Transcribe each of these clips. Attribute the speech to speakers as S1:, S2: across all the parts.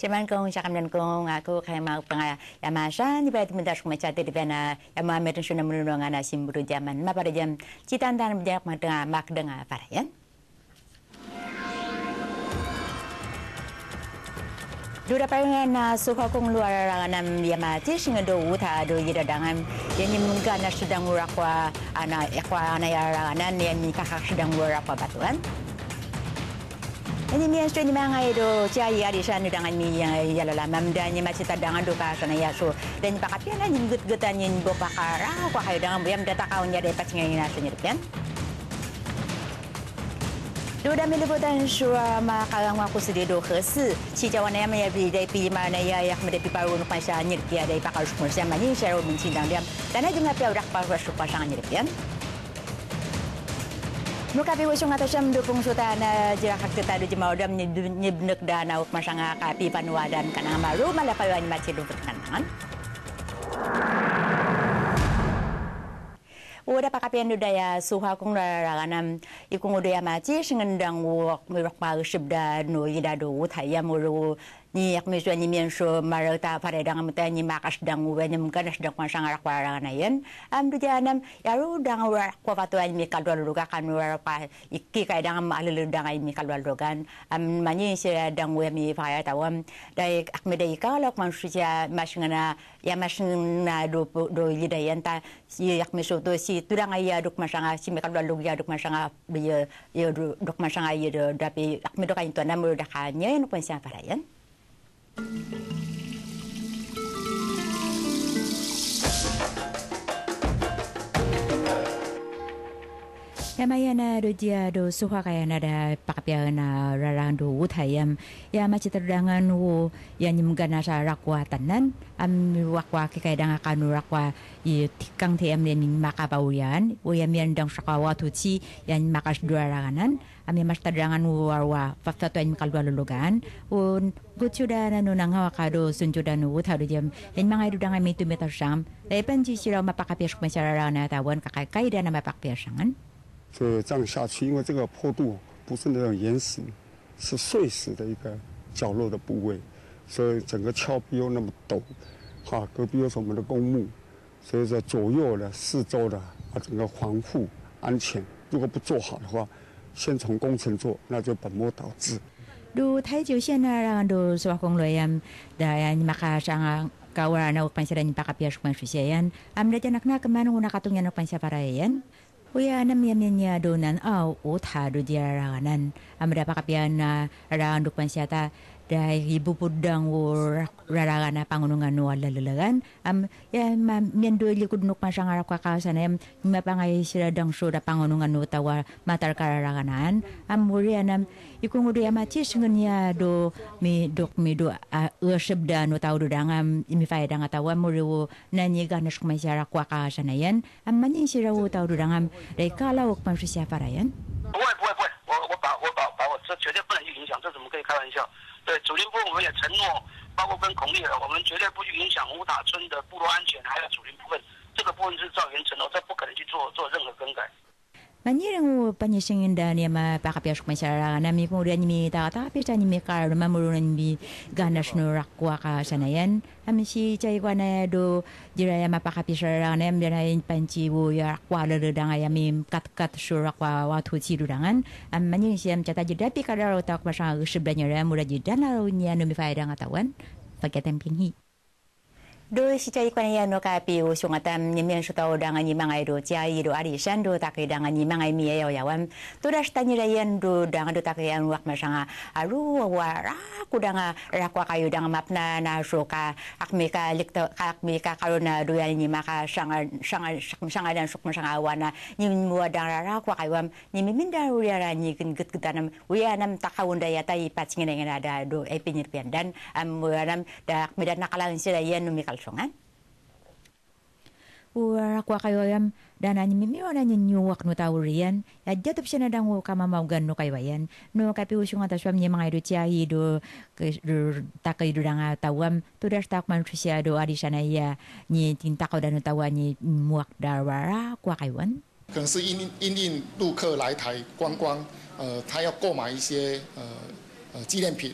S1: Siemanko, siakamdanko, aku kaya mau penga ya masa ni baik minta semua cati di bana ya mau merin sudah menulung anak simburu zaman ma pada jam citan dan bijak mak dengar mak dengar para ya. Dura palingan na suka kong luar rangan ya mati singa do uta do yida dangan ya ni mungkin na sedang urakwa ana ekwa ana ya ranganan ya ni kakak sedang urakwa batuan. Ini mi astro ni mga ito siya yari siya ni dangan mi yalala mamda ni macita dangan do ka sana yaso dan pakapya na ni gut gutan ni bo pakara ko kayo dangan buyam data kaon niya de patsinga ni naso ni pian. Do da milibutan shua ma kalang wa kusi do khasi chi jawa na ya bi dai pi ma na ya ya me de pi paru no pa sha ni pia dai pakar shmur ma ni sha ro min dang diam dan na junga pia rak pa shu pa sha ni pian. Muka pi wisung atas jam dukung suta na jira hak kita du jemau dam nyibnek dana uk masanga kapi panua dan kanang maru malapawan maci du kanangan. Uda pakapian daya suha kung raranam ikung uda maci singendang wok mirok pa shibda no yida do uthaya muru ni yak mi suan ni mien so marau ta pare dang mata ni makas dang u ni mungkin sedang pasang arak parang na yen am du janam yaru dang u ko patu an mi kadwal ruga kan u pa ikki kai dang ma alu dang ai mi am mani se dang u mi pa ya tawam dai ak me dai ka lok man suja masngana ya masngana do do yida yen ta yak mi so to si tudang ai ya duk masanga si mi kadwal rug ya duk masanga ya ya duk masanga ya dapi ak me do kai to da ka nye no pon sia para Yamayana do dia do suha kaya na da pakapya na rarang do utayam ya machi terdangan wo ya nyimgana sa rakwa tanan. Am wakwa kaya danga kanu rakwa. I tikang te am len maka baurian wo ya mian dang saka wa tu chi ya maka dua ranganan am ya mas terdangan wo warwa fakta to an kalwa lulugan. Wo guchuda na no nang hawa kado sunjuda no utadu jam en mga idudang mi tu metar sam lepan ji sira mapakapya shkma sararana tawan kakai kaida na mapakapya sangan
S2: 这这样下去，因为这个坡度不是那种岩石，是碎石的一个角落的部位，所以整个峭壁又那么陡，哈，隔壁又是我们的公墓，所以说左右的四周的啊整个防护安全，如果不做好的话，先从工程做，那就本末倒置。
S1: do thai jiu xian na rang do swa kong lo yam da yan maka sang kawara na upan sira ni pakapya shkman shusiayan am da janak na kaman una katung yan upan siya para yan Uya nam yam yan ya do nan au o tha do dia ranganan am da pakapya na rang do pan siya ta dai ibu pudang wo raraga na pangunungan no lalalagan am ya ma mian do likud nuk masang arap ka sana yam mapangay sira dang so da pangunungan no tawa matar kararaganan am muri anam ikung udu ya machi singun ya do mi dok mi do a usib da no tau do dangam imi fay danga tawa muri wo nanyi ganas kumay sira kwa ka sana yan am manin sira wo tau do dangam dai kala wok pan siya para yan
S3: 不会不会不会，我我把我把把我这绝对不能去影响，这怎么可以开玩笑？ 对，主林部我们也承诺，包括跟孔丽尔，我们绝对不去影响乌塔村的部落安全，还有主林部分，这个部分是照原承诺，这不可能去做做任何更改。
S1: Manirang panyisingin da niya mapakapyas ko masara na mi kung rin mi takatapis sa mi kar mamurunan mi ganas no rakwa ka sanayan ami si chay kwa na do jiraya mapakapis ra na mi na panci wo ya rakwa lo da nga mi kat kat su rakwa wa tu ci durangan am manin siam chata jida pi kadaro tak masa usibda nya mura jida na ro nya no mi faida ngatawan pagkatem pinhi do si cai kwana ya no ka pi o sunga tam ni men su tau danga ni mangai do cia do ari san do takai danga ni mangai mi ya ya wan to da sta ni yan do danga do takai an wak masanga aru wa ra ku danga ra kwa kayu danga mapna na so ka ak mi ka likta ka ak mi ka karona do ya ni maka sanga sanga sanga dan suk masanga wana ni mu danga ra kwa kayu am ni mi minda ru ya ra ni kin gut gutanam uya nam takawunda ya tai patsinga ngena da do e pinir pian dan am nam da medan nakalan sila yan no mi kalsongan Ura kwa kayo yam dana ni mimi wana ni nyuwak no taurian ya jatup siya na dang wo kama maugan no kayo yan no kapi usung atas wam ni mga ido tiya ido takay ido nga tawam to das tak man siya do adi sana ya ni tintakaw da no tawa ni muwak darwara kwa kayo
S4: 可能是因因应陆客来台观光，呃，他要购买一些呃呃 呃纪念品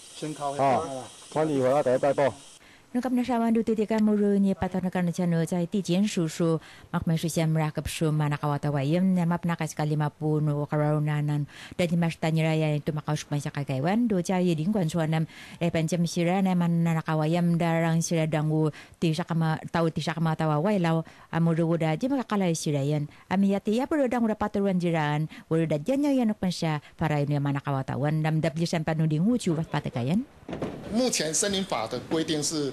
S4: 啊看你以
S2: 后要给他带报。
S1: Nungkap na sawan do titika muru ni patanakan na chano jay tijen susu makmay su siya mrakap su manakawatawayam na map na kaskali mapuno karaunanan dadi mas tanyaraya ito makausuk man sa kagaywan do jay lingkwan suanam repan jam sira na man nakawayam darang sira dangu ti sa kama tau ti sa kama tawaway law amuru da di makakalay sira yan amiyati ya pero dangu paturuan jiran wala da dyan yan pan siya para yun yung manakawatawan damdablisan panuding uchu wat patakayan
S4: 目前森林法的规定是，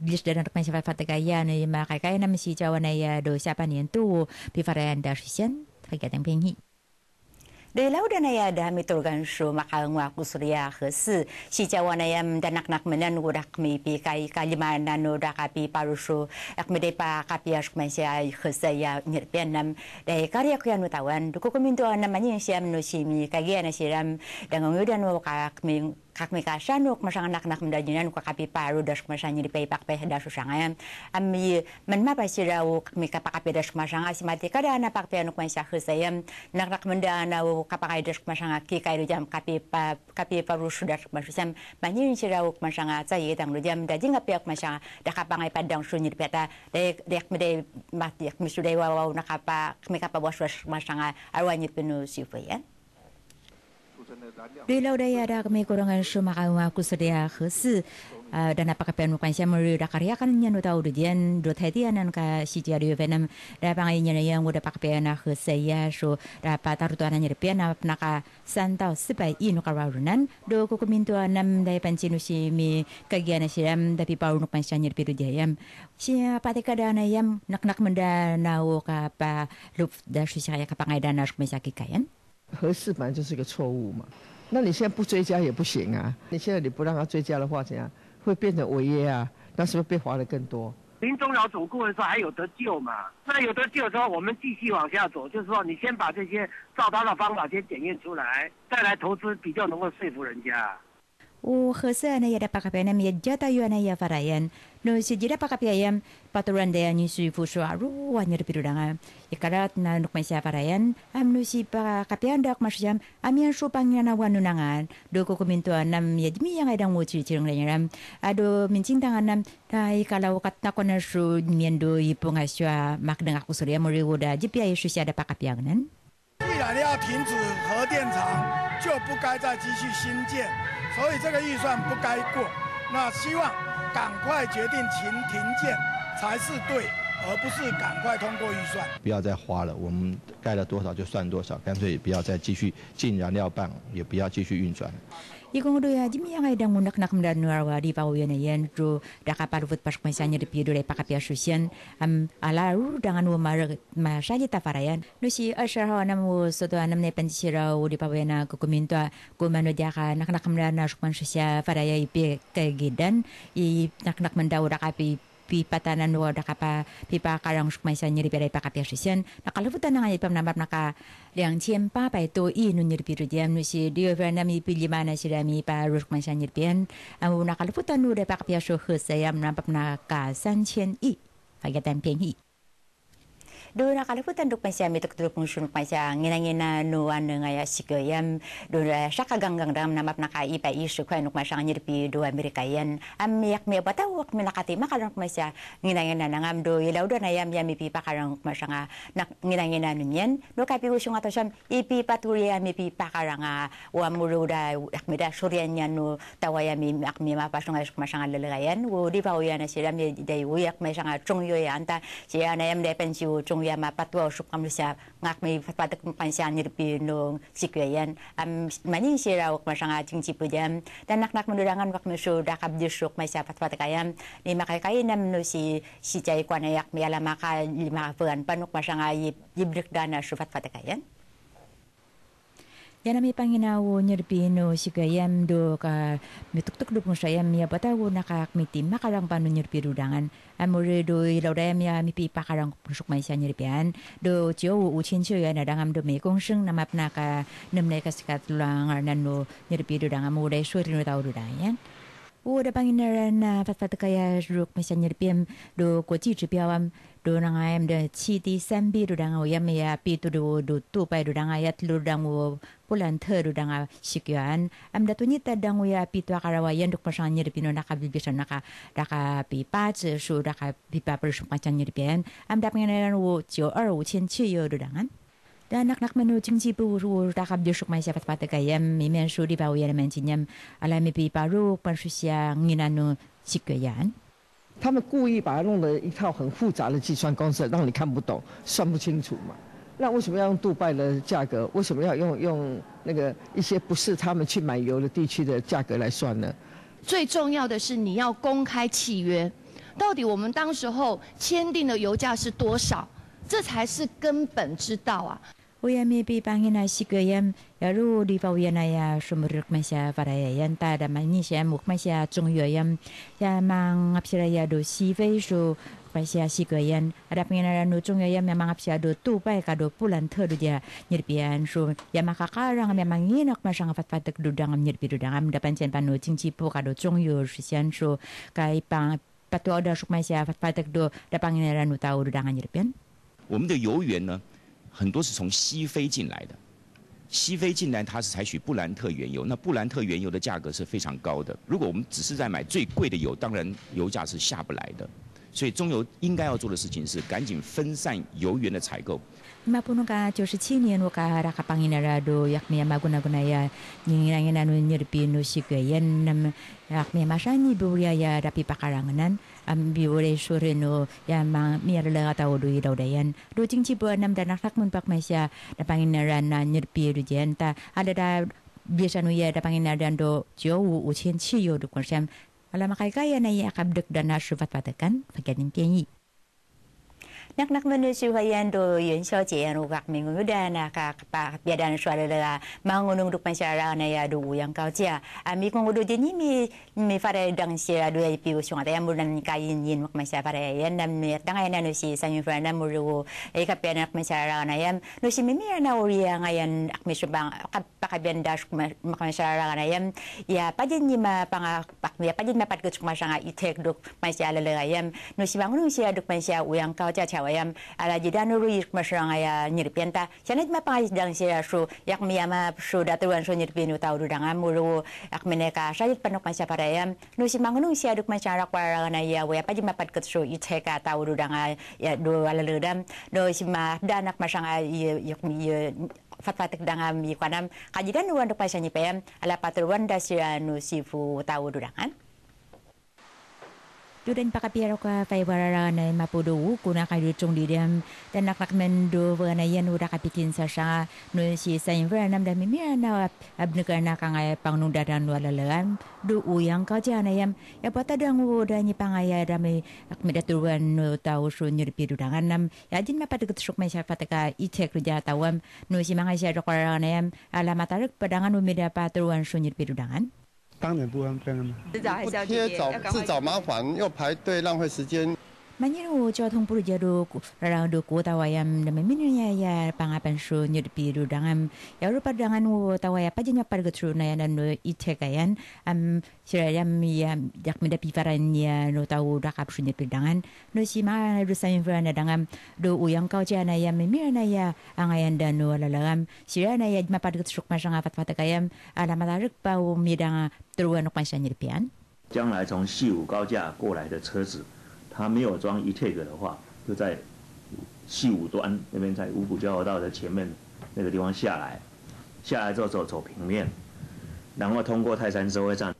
S1: bildar mek fatagaya na yima kai kai na si jawa na ya do siapa ni tu pi farayan da shisen faga tang pengi Dari lauda na ya dah mitur gan shu maka ngwa kusurya khasi si. Jawa na ya mdanak nak menan wura kmi pi kai kaliman ya ya ya na no da kapi parushu ak mede pa kapi ash men sia khasa ya nirpian nam. Dai karya ku anu tawan duku kumintu anam mani siam no simi kagi ana siram dangongudan wa kak kmi kak mi kasanuk masang anak nak mendajinan ku kapi paru das masang nyeri pay pakpe das susangayam ami man ma kak mi kapakapi das masang asimati kada na pakpe anu kwansa khusayam nak nak mendana wo kapakai das masang ki kai jam kapi pa kapi paru sudas masam manyin sirau masang cai dang jam da jinga piak masang da kapangai padang sunyir peta de dek mi de mati mi sudai wa wa nakapa mi kapa was masang arwanyit penu sifayan 对 Belaudaya ada kami kurangan sumakan aku sedia khusus dan apa kepian bukan saya meri da karya kan nyanyi tau dujian dot hati anan ka si jari venam dapat pangai nyanyi yang udah pakai pen ah saya so dapat patar tu anan nyeri pen apa naka santau sepai inu kawarunan do ku kumintu anam da pancinu si mi kagiana siram da pi pau saya nyanyi nyeri dia jayam si pati kada anayam nak nak menda nau ka pa lup da si saya ka pangai danar kumisa kikayan
S5: 合适本来就是一个错误嘛。那你现在不追加也不行啊！你现在你不让他追加的话，怎样会变成违约啊？那是不是被罚的更多？
S6: 临终老总顾问说还有得救嘛？那有得救之后，我们继续往下走，就是说你先把这些照他的方法先检验出来，再来投资，比较能够说服人家。
S1: O khasa na yada pakapena mi jata yu na ya farayan no si jida pakapayam paturan da ni aru wa ni piru danga ikarat na nuk mai sa farayan am no si pakapayan dak masyam am yan su pang na wanu nangan do ko kuminto nam yadmi yang ada mo chi chirang ram ado mincing tangan nam dai kalau kat na ko na su miendo ipunga sya mak danga ku surya mo riwoda jipya yesu sia da pakapayang nan
S7: 既然要停止核电厂，就不该再继续新建，所以这个预算不该过。那希望赶快决定停停建才是对，而不是赶快通过预算。
S8: 不要再花了，我们盖了多少就算多少，干脆不要再继续进燃料棒，也不要继续运转。
S1: Ikong do ya jimi yang ada ngunak nak mdan nuarwa di pau yana yan ro da kapar vut pas kwensanya di pido re pakapia susian am ala ru dengan wo mar ma shaji ta farayan no si ashar ha nam wo soto anam ne wo di pau yana ko kuminto ko mano dia ka nak nak mdan na shukman susia faraya ipe kagidan i nak nak mendau da kapi pi patanan wo da kapa pi pa karang shukmai sa nyeri pere pa kapia susian nakalufutan na nga ipam namap naka liang chien pa i nu nyeri piru diam nu si dio ver na mi pili mana si mi pa shukmai sa nyeri pian amu nakalufutan nu da pa kapia su he sayam namap na ka san chien i. Kagatan peng hi do nakaliputan do pa siya mitok do kung sun pa siya. Nginangina no ano nga ya sikayam do siya kaganggang dam namap naka ipa isu kwa nuk masang nyirpi do Amerika yan am yak me bata wak me nakati makarang pa siya nginangina nangam do ilaw do na yam yam ipi pakarang masang nak nginangina nun yan do kapi usung ato siyam ipi paturi yam ipi pakarang wa mulu da yak me da suryan yan no tawaya mi ak mi mapasong asok masang lalagayan. Wo di pa uya na sila mi day uyak masang chungyo ya anta. Siya na yam depen siyo chungya mapatwa usuk kam siya ngak mi patak pansiyan nyirpi no sikyayan am mani siya wak masang jingji pujam dan nak nak mendurangan wak mesu dakab disuk masya pat pat kayam. Ni makai kay nam no si si chay kwa na yak mi ala maka lima puan panuk masang yib yibrik dana su pat pat kayan Yanami panginawo nyerpino sigayam do ka mituktuk do pung sayam ya batawo nakak miti makarang panu nyerpi rudangan amure do ilaudayam ya mipi pakarang pusuk maisya nyerpian do cio wu chin cio ya nadangam do me kong seng namap naka nemne kasikat luangar nanu nyerpi rudangam urai suir nu tau dudayan Wu da panginaran na fatfat kaya kaya ruk maisya nyerpiam do koci cipiawam dudang ayam de chi di sam bi dudang o yam ya pi tu du du tu pai dudang ayat lu dudang wo pulan ter dudang a sikyan am da tu ni ta ya pi tu akara wa yan duk pasang naka bi bisa naka daka pi pa zi su daka pi pa per su am da pengen wo jiu er wu qian qi yo dudangan dan nak nak menu cingci pu ru ta kap diusuk mai siapa pata kayam su di bau yan mencinyam alami pi paru pan susia nginanu sikyan
S5: 他们故意把它弄得一套很复杂的计算公式，让你看不懂、算不清楚嘛。那为什么要用杜拜的价格？为什么要用用那个一些不是他们去买油的地区的价格来算呢？
S9: 最重要的是你要公开契约，到底我们当时候签订的油价是多少，这才是根本之道啊。
S1: Uyami pi pangina sikayam yaru di pa uyana ya sumuruk masya faraya yan ta da mani siya muk masya chungyoyam ya mang apsira ya do si fei su masya sikayan ada pangina no chungyoyam ya mang apsya do tu pai ka do pulan thơ do dia nyirpian su ya makakarang ya manginak masang fat fatak dudangam nyirpi dudangam da pancen panu cingci pu ka do chungyo sian su kai pang patwa da suk masya fat fatak do da pangina no tau dudangan nyirpian
S10: 我们的油源呢， 很多是从西非进来的。西非进来，它是采取布兰特原油，那布兰特原油的价格是非常高的。如果我们只是在买最贵的油，当然油价是下不来的。所以中油应该要做的事情是赶紧分散油源的采购。
S1: Am biure sure no ya ma miya la ta odu idaw dayan do jingchi bu nam danak nak mun pak masya da panginaran na nyirpi du jenta ada da biasa no ya da panginaran do jo u chen chi yo du konsyam ala makaykaya na ya kabdek dan na shuvat patakan pagkanin piyanyi nak nak menu suhayan do yun so je anu gak minggu da na ka pa biadan suara la. Mangunung duk masyarakat na ya do yang kau cia ami kong do jeni mi mi fare dang sia do ai piu sung ata yang bulan kain yin mak masya fare yan nam mi tang ay na no si sa yu fare na muru e ka pe nak masyarakat na yan no si mi na uri yang ayan ak mi subang ka pakabian dash mak masyarakat na yan ya pajin ni ma pang pak mi pajin ma pat ko suk masyarakat itek duk masyarakat la yan no si bangunung sia duk masyarakat uyang kau cia wayam ala jidanu ru yik masranga ya nyirpienta chanit ma pangis dang sia su. Yak miyama su datuan su nyirpinu tau du danga muru yak meneka sayit panok masya parayam nu si mangunung sia duk masyarak warana ya waya paji mapat ket su iteka tau du danga ya do ala ledam do si ma danak masanga yak mi fatfatik danga mi kwanam. Kajidan nuan duk pasya nyipayam ala patruan da sia nu sifu tau du dangan Dudan pakapiro ka fay warara na mapudo kuna kay chung di dem dan nak nakmen do na yan ura sa siya no si sa invera nam dami mi na abnuka na ka ngay pang nung dadan wala lan do uyang ka dyan na yam ya pata dang uda ni pangaya dami akmedatuan no tao so nyirpido dangan nam ya din mapatagat suk may siya pataka itek rja tawam no si mga siya dokara na yam ala matarik padangan umida patruan so nyirpido dangan
S2: 当然不方便了嘛。
S11: 不贴找自找麻烦，又排队浪费时间。
S1: Manyiru交通部加入让do kota wayam na minnya ya pangapan su nyud piru dangam ya rupa dangan wo tawaya pajanya par gutru na ya no itekayan am sirayam ya yak mida pifaran ya no tahu dakap su nyud pidangan no si ma do sa infrana dangam do uyang kau jana ya mimira na ya angayan dan no lalagam sirana ya ma par gutru ma sanga fat fatakayam ala madarik pa wo midanga truan nok ma nyud pian
S11: 将来从西武高架过来的车子。 他没有装 e-tag 的话，就在西五端那边，在五股交流道的前面那个地方下来，下来之后走走平面，然后通过泰山收费站。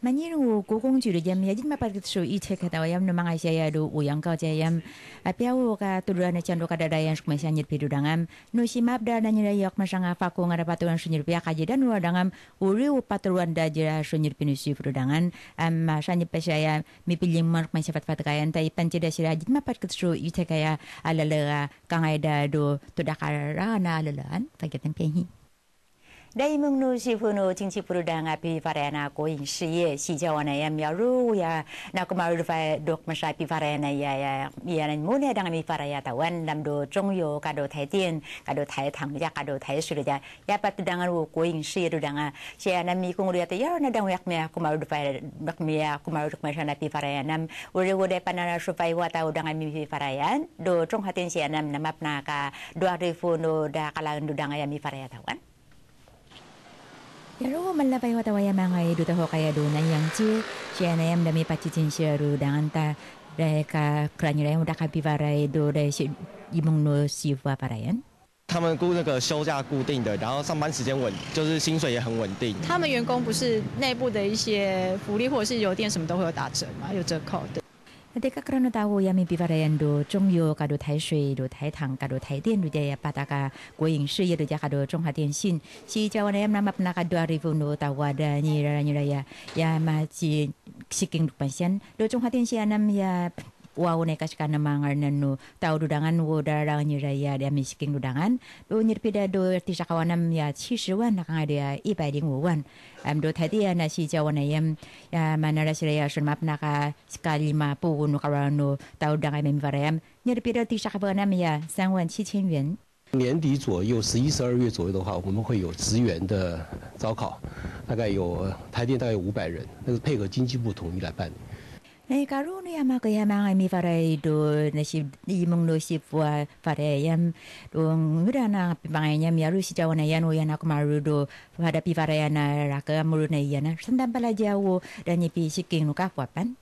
S1: Manyiru kukung juru jam ya jin mapat su i cek kata yam no mangai saya do uyang kau jayam apiau ka tuduran na chando kada dayan suk mesa nyit pidu dangam no si map da na nyira yak masanga faku ngara paturan su nyir pia kaji dan wa dangam uri u paturan da jira su nyir pinu si pidu dangan am sa nyit pesaya mi pilim mar mesa fat fat kayan tai pancida sira jin mapat su i cek kaya alalera kangai da do tudakara na alalan paketan pehi Dai mung nu si fu nu jing chi puru dang api farana ko ing shi ye si ja wana ya mi ru ya na ko maru fa dok ma sha pi farana ya ya ya na mu ne dang mi faraya ta wan lam do zhong yo ka do tai dian ka do tai tang ya ka do tai shi ya ya pa tu dang ru ko ing shi ru dang a shi na mi kung ru ya ya na dang yak me ko maru fa mak mi ya maru ma sha na pi faraya nam u re wo de pa na shu fa wa ta u dang mi pi faraya do zhong ha tian shi nam na map na ka do ri fu no da kala ndu dang ya mi faraya
S12: 他们雇那个休假固定的，然后上班时间稳，就是薪水也很稳定。
S13: 他们员工不是内部的一些福利或者是邮电什么都会有打折吗？有折扣的。的。
S1: Deka krano tahu ya mi pivarayan do zhongyo ka do tai shui do tai tang ka do tai dian do ya pataka guing shi ye do ja ka do zhongha dian xin si jawa na yam namap na ka do arifu no tawa da ni ra ni ra ya ma ji siking du pasian do zhongha dian xin nam ya kas kana mangar nanu tau dudangan wo darang ni raya dia misking dudangan do nyirpida do ti sakawanam ya 70万那个 dia 105万 am do tadi ya na si jawana yam ya manara sira ya sun map naka sekali ma pu no karano tau dangai mem varayam nyirpida ti sakawanam ya 3万7千元
S14: 年底左右，十一、十二月左右的话，我们会有职员的招考，大概有台电大概有五百人，那个配合经济部统一来办理。
S1: Nay karon ya ma kaya mga mi faray do na si imong no si fwa faray yam. Do ngura na pimangay niya mi aru si ako maru do. Pada pi faray na raka muru na yan na. Sandan pala jawo dan ni pi siking no ka pan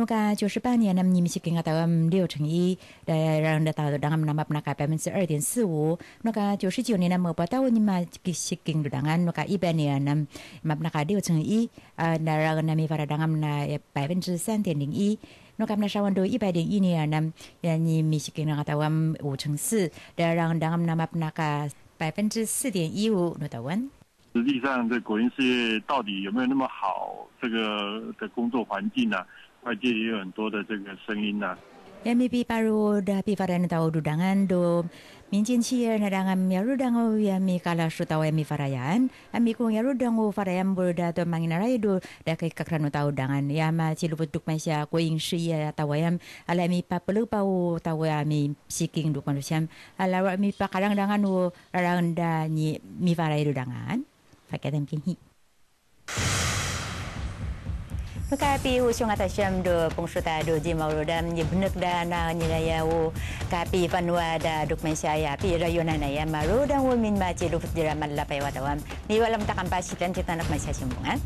S1: 那个九十八年，那么你们是跟个到我们六乘一，来让的到当我们那么那个百分之二点四五。那个九十九年，那么不到你们是跟着当俺那个一百年，那么那个六乘一，啊，那让那么发当俺那百分之三点零一。那个那上完都一百零一年，那呀你们是跟个到我们五乘四，来让当俺那么那个百分之四点一五，那到完。
S15: 实际上，这国营事业到底有没有那么好？这个的工作环境呢、啊？外界也有很多的这个声音呐、啊。
S1: Yami paru da pifaran tau dudangan do minjin chia na dangan yaru dango yami kala su tau yami farayan ami kung yaru dango farayan burda to manginaray do da kay kakrano tau dangan yama siluput mai siya ko ing siya tawayam ala mi papelu pau tau yami siking duk manusiam ala mi pakarang dangan wo rarang da ni mi faray do dangan pakai kinghi Kapi usung atas jam do pengsuta do jimau do dam benek da na ni raya wo kapi panua da duk mesaya pi rayona na ya maru dan wo min ma ci lu jira mal la pay watawam ni walam takam pasitan kita nak masya simbungan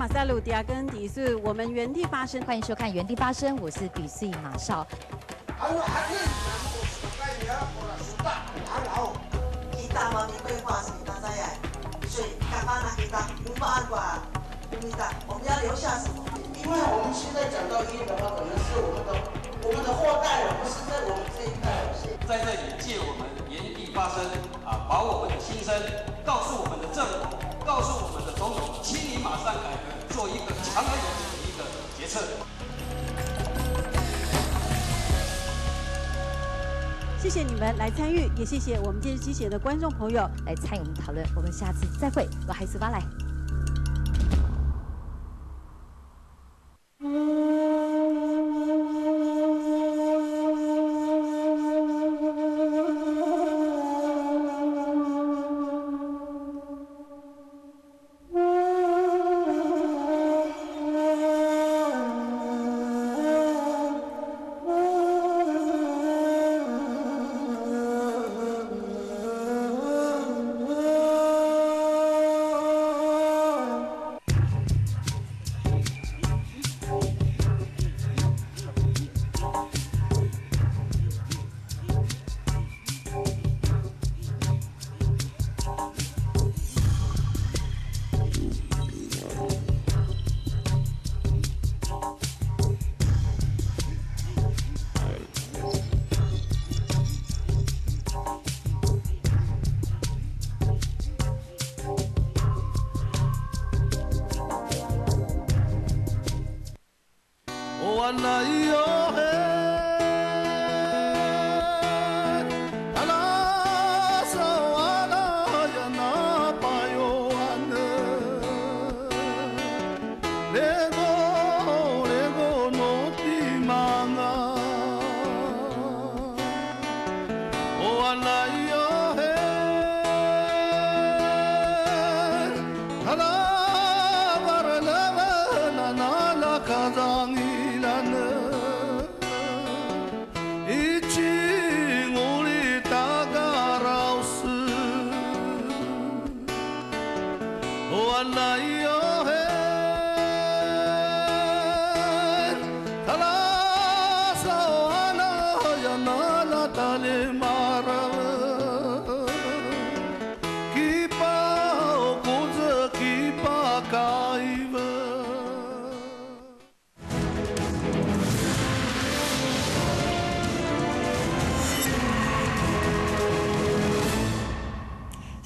S16: 马萨鲁迪亚根迪是我们原地发声，
S17: 欢迎收看《原地发声》，我是比斯马少。
S18: 我们要留下什么？因为我们现在讲到医的话，可能是我们的我们的后代了，不是在我们这一代。
S19: 在这里借我们原地发声啊，把我们的心声告诉我们的政府，告诉我们的总统，请你马上改革，做一个强而有力的决。策。
S16: 谢谢你们来参与，也谢谢我们电视机前的观众朋友
S17: 来参与我们讨论。我们下次再会，我还是发来。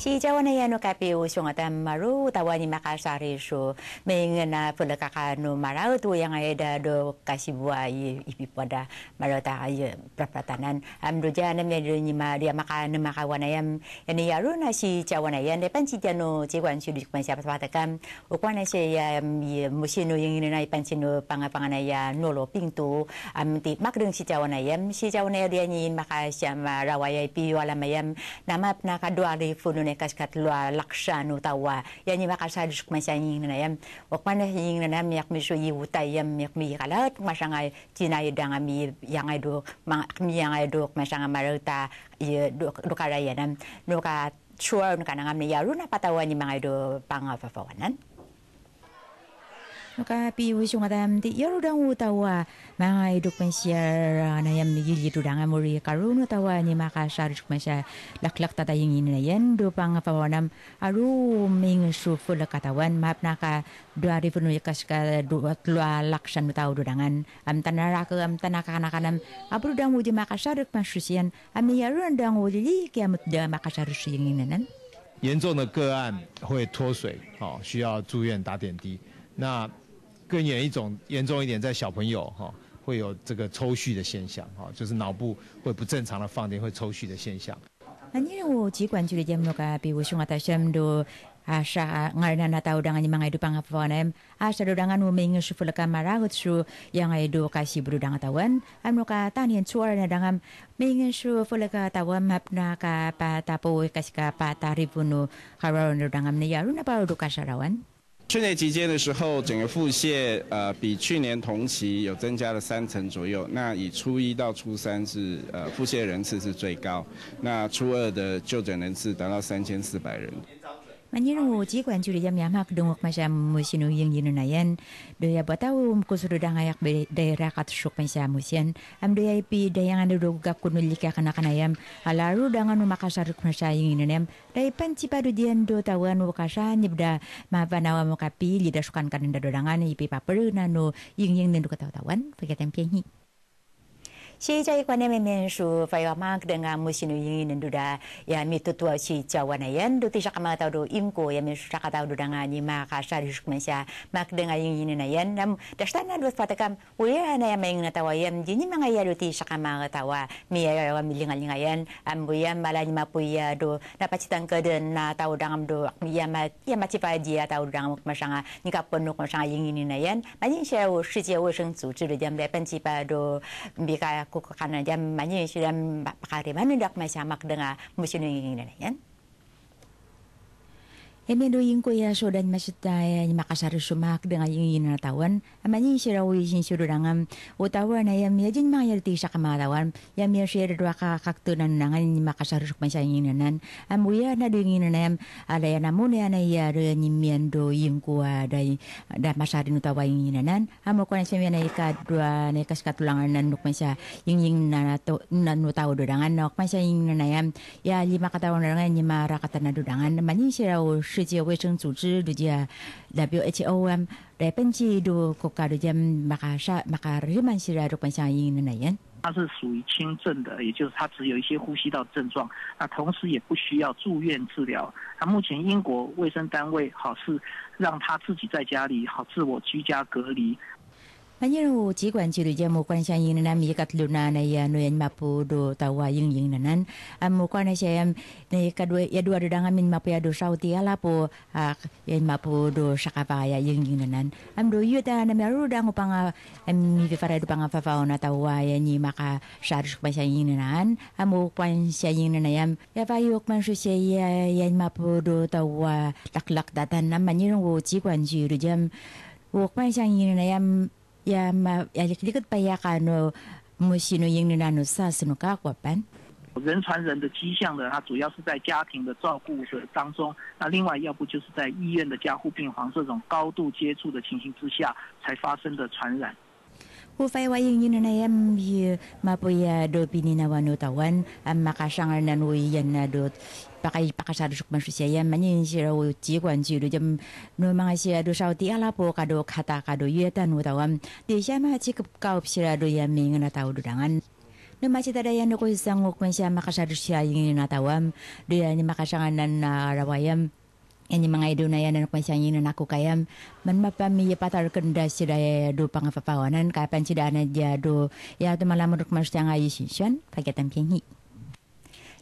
S1: Si Jawa na yan kapi usung atam maru tawa ni makasari so mengen na pula kakano marau tu yang ada do kasibua ipi pada marau ta ay prapatanan am do me do ni ma dia makan makawana yam yani yaru na si Jawa na yan si jano ji quan si di kwan siapa siapa kam. Ukwan na si ya musino yang ini na ipan sino pangapangana ya nolo pintu am ti makdeng si Jawa na yan si Jawa na dia ni makasya rawaya ipi wala mayam namap na kadua ri funu kaskat lua laksanu tawa yani makasad suk masanying na yam wakman hing na nam yak miso yi utai yam mi kalat masangay tinay dang mi yang ay do mi ay do masanga marata ye do do karaya nam no ka sure no kanang mi yaru na patawa ni mga do pangafafawanan Nuka pi wisung atam ti yaru dang utawa mga iduk pensya na yam migili do dang amuri karuno tawa ni maka sarus pensya laklak tataying ina yan do pang pawanam aru ming su fula katawan map naka do ari punu yakas ka do lua laksan tau do dangan am tanara ke am tanaka kanakanam abru dang udi maka saruk masusian am yaru dang udi kiamut da maka sarus yang inanan
S20: 严重的个案会脱水，哦，需要住院打点滴。那 更严一种严重一点，在小朋友哈会有这个抽蓄的现象，哈，就是脑部会不正常的放电，会抽蓄的现象。
S21: 春节期间的时候，整个腹泻呃比去年同期有增加了三成左右。那以初一到初三是呃腹泻人次是最高，那初二的就诊人次达到三千四百人。
S1: Manyan wo ji kwan ju jam yamak dungok masam musinu yang yinu na yan do ya batau kusuru dangayak be daerah kat pensa musian am do ya pi dayang anu do gap kunu lika kana kana yam alaru dangan makasar masa yang yinu nem. Dai panci padu dian do tawan wo kasa nibda ma panawa mo kapi lida sukan kan do dangan ipi paperu nanu yang yang nendu kata tawan pakai tempiangi Siya kwa neme mensu fai mak dengan musim ini nenduda ya mitu tua si jawa na yan do tisa kama tau do imko ya mensu saka tau do dengan ni maka sari suk mensia mak dengan ini na yan nam dastana do fatakam uya na ya meng na tawa yan jini mga ya do tisa kama tawa mi ya ya milinga linga yan am buya mala ni mapuya do napacitang ke den na tau dangam do ya ma ya ma cipa dia tau dangam masanga ni kapon no masanga ini na yan manyin siya 世界卫生组织的 jam aku ke jam banyak yang sudah pakai mana dak masih mak dengan musim ini ini ini. Eme do yin ko ya so dan masita ya ni makasar sumak dengan yin na tawan amani sira wi sin suru dangam o tawan na ya mi jin ma ya ti sa kama tawan ya share do ka kakto nan nangan ni makasar suk ma yin nan am ya na do yin na yam ala ya namun ya na ya do ni mien do yin ko da da masari no tawa yin nan am ko na semia na ka do na kas katulangan nan nuk ma sa yin yin na to na no tawo do dangan nok ma sa yin na yam ya lima katawan na ngan ni kata na do dangan mani sira o 世界卫生组织的家 WHO am dari penci do koka do jam maka sa maka riman sira do pansa yin na yan
S22: 它是属于轻症的，也就是它只有一些呼吸道症状，那同时也不需要住院治疗。那目前英国卫生单位好是让他自己在家里好自我居家隔离。
S1: Manyan uci kwan ciru jam mo kwan siya yin na mi kat luna na ya no yan mapu tawa yin yin nanan. Am mo kwan siya yam na kadwa ya dua do danga min mapu ya do sauti ala po yan mapu do sakapa ya yin yin nanan. Am do yu ta na meru dang upang am mi fara do pang fa fa na tawa ya ni maka shar kwan siya yin nanan. Am mo kwan siya yin yam ya fa yok man siya ya yan mapu do tawa lak datan na manyan uci kwan ciru jam Wok siya yin na yam ya ma ya likit pa ya kano mo sino yung nano sa sino ka kwapan
S22: 人传人的迹象呢，它主要是在家庭的照顾的当中，那另外要不就是在医院的加护病房这种高度接触的情形之下才发生的传染。
S1: Hufay wa yung yun na yam yu mapuya do pininawa no tawan am makasangar na no yan na do pakay pakasado suk man siya yam manin siya o jikwan jiru jam no mga siya do sa ti ala po kado kata kado yuetan no tawan di siya mga chikup kaup siya do yam ming na tao do dangan no masih tada yan ko isang ukwen siya makasado siya yung na tawam do yan makasangar na rawayam ini mga ido na yan ang pansyanyi na naku kayam man mapami patar kenda sida do pangapapawanan kapan sida na dia do ya to malamur mas yang ayi sisyan kagetam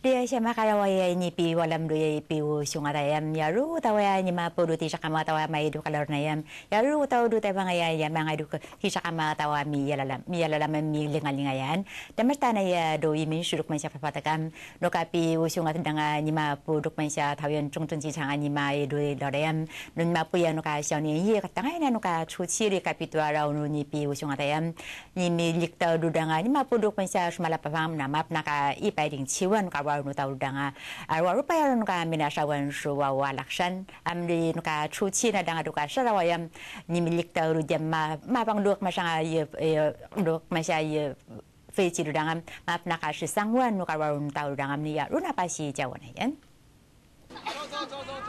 S1: dia siya makalawaya ni pi walam do yai pi wo sungarayam yaru tawaya ni mapuru ti sakama tawa mai do kalor na yam yaru taw do tay mga ya mga do ti sakama tawa mi yalalam mi yalalam mi lingalingayan damas tana ya do imin suruk man siya papatakam no kapi wo sungat danga ni mapuru man siya tawian chungchung ji changa ni mai do lorayam nun mapu ya no ka siya ni ye katanga na no ka chuchiri kapitwa raw no ni pi wo sungatayam ni mi likta do danga ni mapuru man siya sumalapapam na map ipay ding ka waru no tau danga arwaru pa yaron ka minasawan su wa walakshan amri no ka chuchi na danga duka sarawayam ni milik tau jam ma ma pang duk masanga ye duk masya ye 飞机的当然，嘛那个是三万，那个玩到当然你呀，如那把是叫我那人。Kini mapuro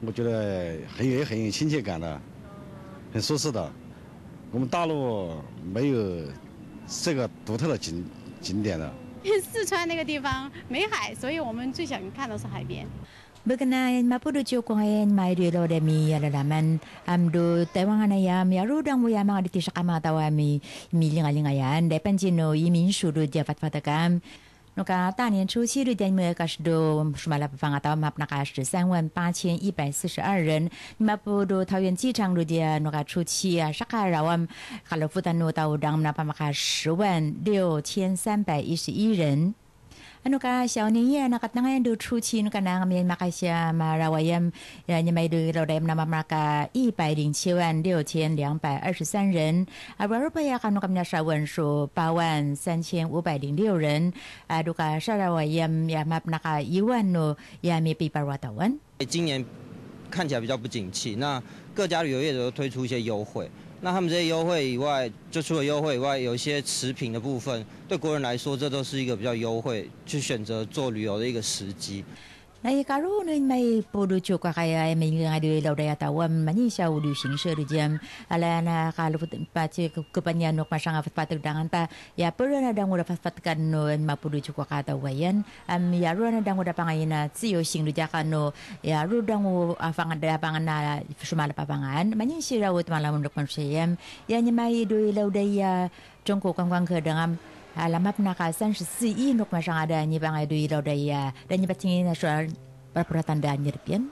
S23: 我觉得很有很有亲切感的很舒适的。我们大陆没有这个独特的景景点的。
S24: 四川那个地方没海所以我们最想看的是海边。
S1: Beginae mapudu jo konghein mai dielo de mi yala laman am do te wangana yami aru dang wuyama di tisaka matawa ami mi linga-linga yani de pencino yimin su du diavat vatagam noka taan incuci du diame kas du shumalap vanga tawamap naka as 138142 ren mapudu taoyen cicang du diya noka as ucii as shakara waam kaloputan noka as udang napa maka as 106311 ren.
S25: 今年看起来比较不景气那各家旅游业都推出一些优惠
S26: 那他们这些优惠以外，就除了优惠以外，有一些持平的部分，对国人来说，这都是一个比较优惠去选择做旅游的一个时机。
S1: Nay karon ay may pudo chuka kaya ay may nga di law daya tawam mani siya ulu sing sir jam. Ala na kaluput pati kepanyan nok masang afat patag dangan ta ya pero na dang udah fat kan no mapudu chuka kata wayan am ya ru na dang udah pangayina tsiyo sing du jaka no. Ya ru dang u afang da pangan na sumala papangan mani ut malam untuk manusia ya ni mai do law daya jongko kang kang ke alamat naka 34 i nuk masang ada ni bang adu ilaw daya dan ni batingin na soal perperatan dan nyerpian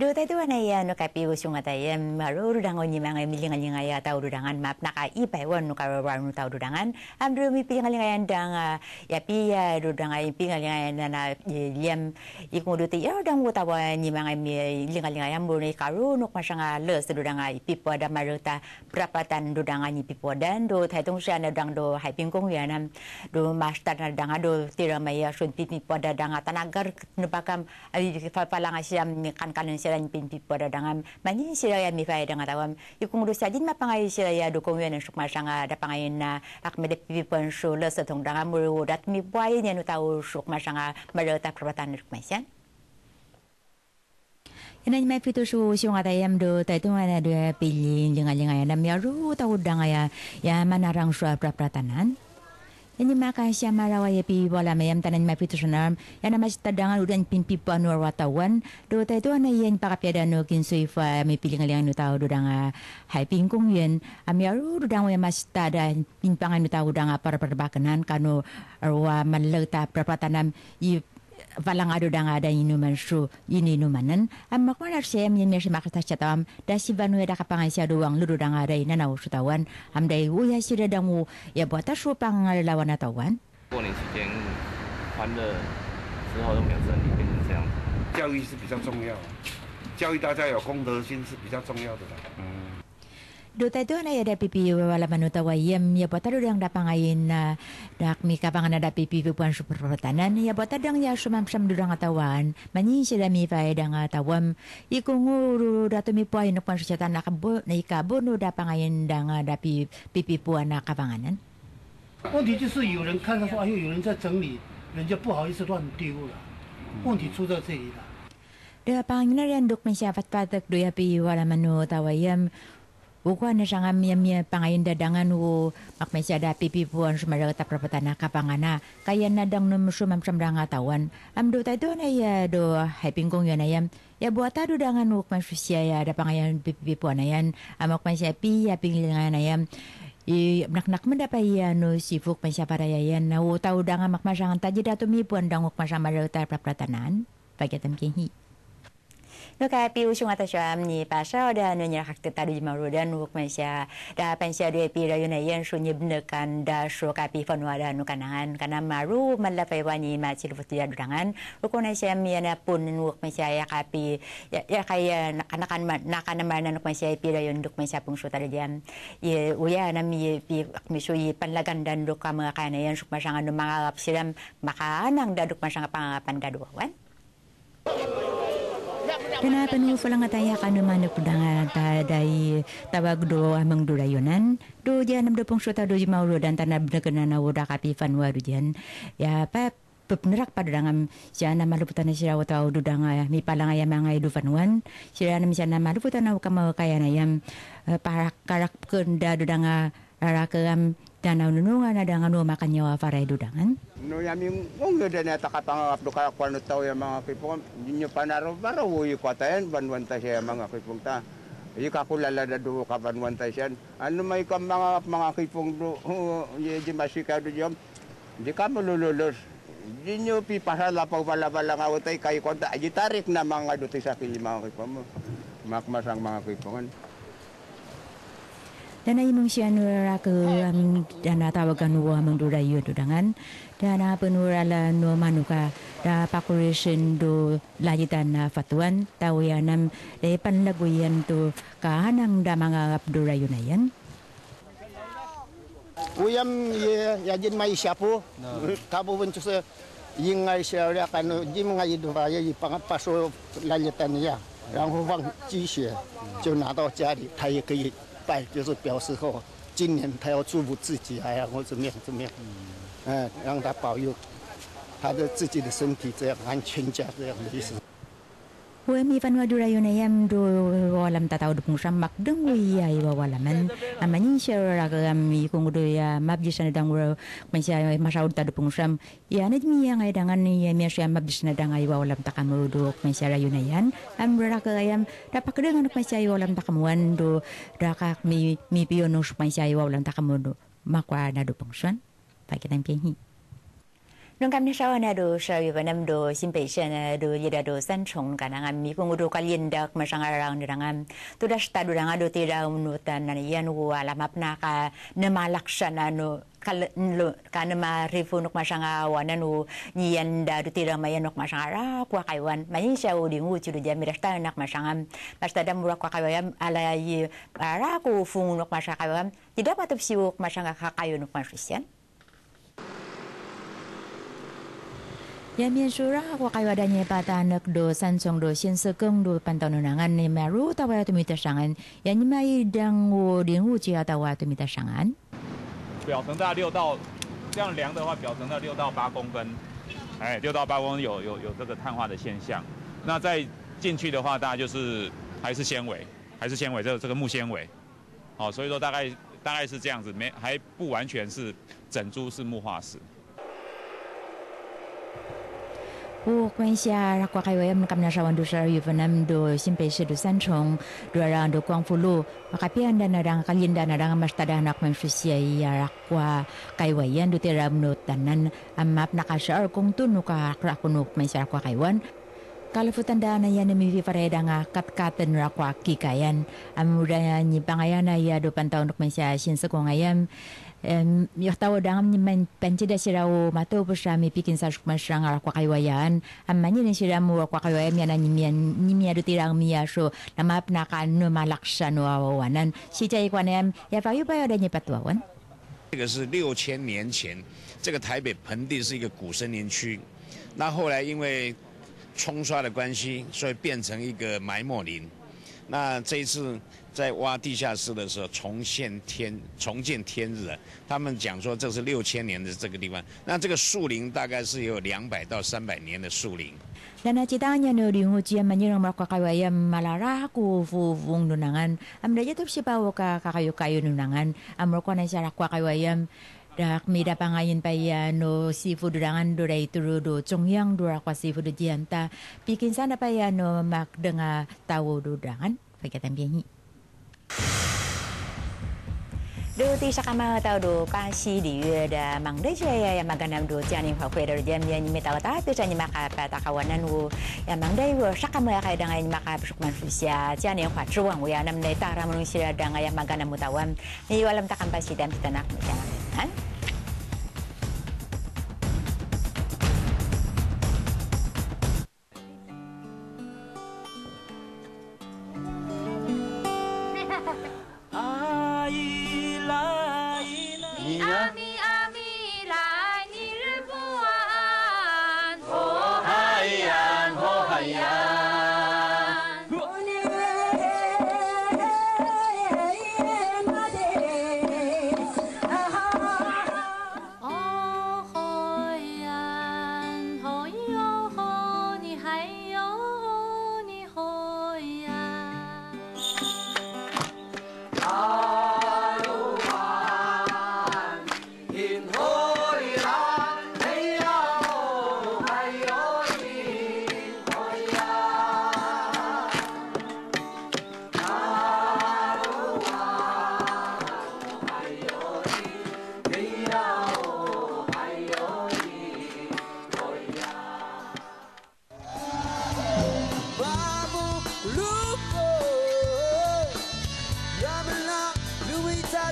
S1: do tay tu na ya no kapi usung ata ya maru dangon ni mga milingan linga ya tau dangan map naka i pai wan no karo wan no tau dangan am do mi pilingan linga yan dang ya danga i pilingan linga yan na liam i kung do ti ya dang wo tawa ni mga milingan linga yan mo ni karo no masang le do danga i pipo da maruta perapatan do danga ni pipo dan do tai tong sha na dang do hai ping kong ya nam do master na danga do tira maya sun pipi pada danga tanagar no bakam ai palanga siam kan kanan sila ni pin pipo da dangam mani sila ya mi fai danga tawam ikung do sajin ma pangai sila ya do kong yan suk masanga da pangai na ak me de pipi pon shu le sa tong danga mu dat mi boy ni no tau suk masanga marata perapatan ruk masian Yan may pito su siung ata yam do tay tu ana do pilin linga linga ya nam ya ru ta udang ya ya manarang su pratanan. Yan maka siya marawa ya pi wala mayam tanan may pito sunam ya na mas tadangan udan pimpi panur watawan do tay tu ana yan pakapyada no kinsui fa may piling linga no tao do danga hai pingkong yan am ya ru do dang ya mas tada pinpangan no tao danga para perbakanan kano arwa manleuta pratanan i valang ado dang ada inuman su ini inumanan amma ko nar sem yen mes makata chatam da si banu da kapangan sia doang ludu dang ada ina na usutawan am dai uya si da dangu ya buat su pang lawan atawan
S27: 过年期间欢乐之后都没有整理，变成这样。
S28: 教育是比较重要，教育大家有公德心是比较重要的啦。嗯。
S1: do tay to na yada pipi wala manuta wayem ya bota do dang dapangayin na dak mi kapangan na pipi puan super pertanan ya bota dang ya sumam sam do dang atawan mani sila mi fa dang atawam ikunguru dato mi puay no pan syatan na kabo na ikabo no dapangayin dang da pipi puan na kapanganan
S25: 问题就是有人看到说，哎呦，有人在整理，人家不好意思乱丢了，问题出在这里了。
S1: Da panginan dok mi siya patak do ya pi wala manu tawayam Ukwa na siya nga miya miya pangayin dadangan wo makmesya da pipi puan sumara ta prapatana kapangana kaya na dang num sumam sam dang atawan am do na ya do hyping kong yan ayam ya buat ta do dangan wo manusia ya da pangayan pipi puan ayan amak masya pi ya pinglingan ayam i nak-nak mendapat ya no sifuk masya para yayan na wo tau dangan makmasangan taji dato mi puan dang wo masama ta prapatanan pagiatam kehi no ka pi usung ata syam ni pasal da no nya hak tadi maru dan wuk mesya da pensya dua pi da yuna yen su ni benekan da su ka pi fanwa da no kanangan kana maru malla pai wani ma sil futi da durangan na syam ya na pun wuk mesya ya ka pi ya ya kaya nakanakan nakanaman na mesya pi da yun duk mesya pung su tadi jam ye uya na mi pi mi su yi panlagan dan duk ka mga kana yan suk masangan no mga silam makaanang da duk masang pangapan da duwan Dana panu falang ataya kanu manu pudanga ta dai tawag do amang durayonan do janam do pung sota do jimauro dan tanah benekeuna na woda kapi fanwa do jan ya pa penerak pada dangam siana malu putana sira wata do danga mi palanga ya mangai do fanwan sira nam siana malu putana kama na yam parak karak kenda do danga rarakam dana nunungan na danga no makan nyawa farai do dangan
S29: No yami mong yun na takapangap do kaya kwano tao yung mga kipong hindi nyo panaro para uwi ko tayo banwan tayo siya mga kipong ta. Iyo kakulala na do ka banwan tayo siya. Ano may ka mga mga kipong do di masika do yun. Di ka malululos. Di nyo pipasala pa wala-wala nga utay kayo konta. Di tarik na mga do sa kili mga kipong mo. Makmasang mga kipongan.
S1: dana imong siya nura ke am dana tawagan wa mang dura yu dudangan dana penurala no manuka da pakuration do lajitan na fatuan tawianam de panlaguyan to kahanang da mga abdura yu na yan
S30: Uyam ye yajin mai siapu kabu bencu se yingai sia kan jim ngai do ya yi pangat paso lajitan ya 然后放鸡血，就拿到家里，他也可以拜，就是表示说今年他要祝福自己，还要或怎么样怎么样，让他保佑他的自己的身体这样安全家这样的意思。
S1: Huemi fan wadura yunayam do walam tatau do pungsam mak deng wi ai wa walaman amani shara ga mi kung do ya mabjisana dang wura masya masaud ta do pungsam ya net mi yang ai dangan ni ya mi sya mabjisana dang ai wa walam takamu do masya ra yunayan am ra ga yam dapak dengan masya ai walam takamuan do dakak mi mi piono masya ai wa walam takamu do makwa na do pungsam pakitan pihi 农干的少呢，都十二月份那么多新北县呢，都也得都三重干那个米公都 kalian dak masang arang dengan tu dah sta do dengan do tidak menutan na yan wa lamap na ka nemalaksana no kal lo kana ma rifu nok masanga wana no niyan da do tidak mayan nok masanga ra kwa kaiwan mayin sya o dingu chu do jamira sta nak masanga basta da mura kwa kaiwan ala yi ara ko fung nok masanga kaiwan tidak patut siwok masanga kakayo nok masusian Ya min surah ko kayo adanya patanak do sansong do sin sekeng do pantau nunangan ni maru tawa tu mita sangan ya ni mai dang wo ding wu ji tawa tu mita sangan
S31: 表层大概六到，这样量的话，表层到六到八公分，哎，六到八公有有有这个碳化的现象。那再进去的话，大概就是还是纤维，还是纤维，这个这个木纤维，哦、所以说大概大概是这样子，没还不完全是整株是木化石。
S1: Wu kwen siya rakwa kayo yam kam na sawan do sa yu vanam do simpe se do sanchong do ara do kwang fulu makapian dan na kalin dan na mas tada nak man susia ya rakwa kayo yan do tera no tanan amap nakasar kung tunu ka krakunuk man siya rakwa kaywan Kalafutan da na yan mi vi pareda nga kat katen rakwa kikayan amuda ni pangayan na ya do pantaw nuk man siya
S32: 这个是六千年前，这个台北盆地是一个古森林区，那后来因为冲刷的关系，所以变成一个埋没林。那这一次在挖地下室的时候，重现天重见天日啊！他们讲说这是六千年的这个地方，那这个树林大概是有两百到三百年的树林。
S1: Dan nacitanya no di nguji man yung mga kakawaya malara ko fufung nunangan. Am da jatup si pawo ka kakayo kayo nunangan. Am roko na siya kakawaya Dak mida pa ngayon pa ya no seafood dangan do day turu do chongyang do rakwa seafood do dianta. Pikin sana pa ya no makdanga tawo do dangan. Pagkatan biyahi. Do ti sa kama tao do ka si di yue da mang de ya ya maganam do tian ning hwa da jam ya ni meta ta pe sa ni maka pa ta kawanan wo ya mang de wo sa kama ya kai da ngai maka besuk man fusia tian ning hwa chuang wo ya nam ne ta ra mun si da ngai ya maganam mutawan ni